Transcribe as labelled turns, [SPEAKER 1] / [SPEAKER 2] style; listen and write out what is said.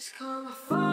[SPEAKER 1] Just call my phone.